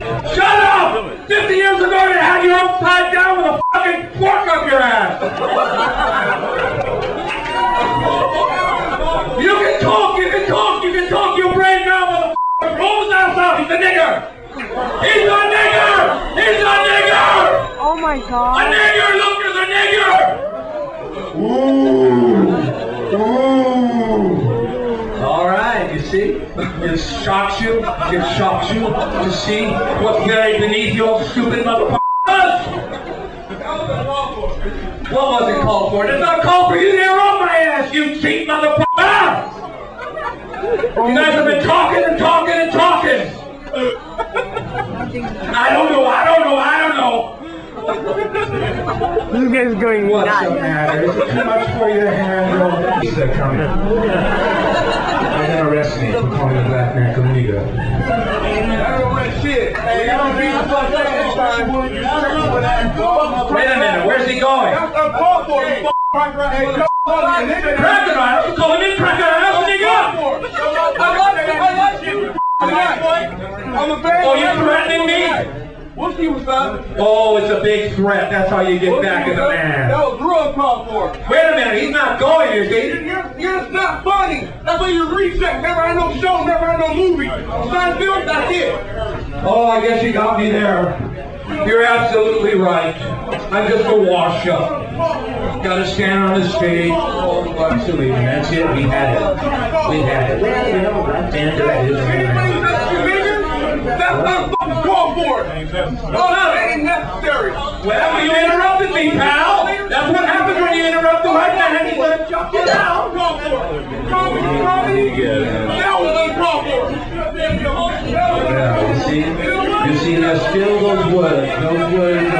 Shut up! 50 years ago you had you upside down with a fucking fork up your ass! You can talk, you can talk, you can talk your brain now, motherfucker! Roll his ass out, he's a nigger! He's a nigger! He's a nigger! Oh my god. A nigger, look, there's a nigger! Ooh! Ooh! All right, you see? It shocks you. It shocks you to see what's buried beneath your stupid motherfuckers. What was it called for? It's not called for you to interrupt my ass, you cheap motherfucker! You guys have been talking and talking and talking. I don't know, I don't know, I don't know. This guy's going What's the nuts. matter? Is it too much for you to handle? He's me for calling a black man Kaluga. Wait a minute, where's he going? Crocodile! You calling me crocodile, nigga? Oh, you threatening me? What's he was that? Oh, it's a big threat. That's how you get back in the That man. was drug call for. Wait a minute, he's not going, is he? You're, you're not funny. That's why you reset. Never had no show, never had no movie. Seinfeld, that's it. Oh, I guess you got me there. You're absolutely right. I'm just a wash up. Gotta stand on the stage. Oh, absolutely, and that's it. We had it. We had it. Well, you know, I'm stand to that. Isn't it? that's you, nigga, that's not fucking call for it. Oh, no, that ain't necessary. Well, you interrupted me, pal. That's what happens when you interrupt the right man. He's gonna chuck you down. Call for it. Call me, call me. That was uncalled for. Yeah, you see, you see, that still those words, those words.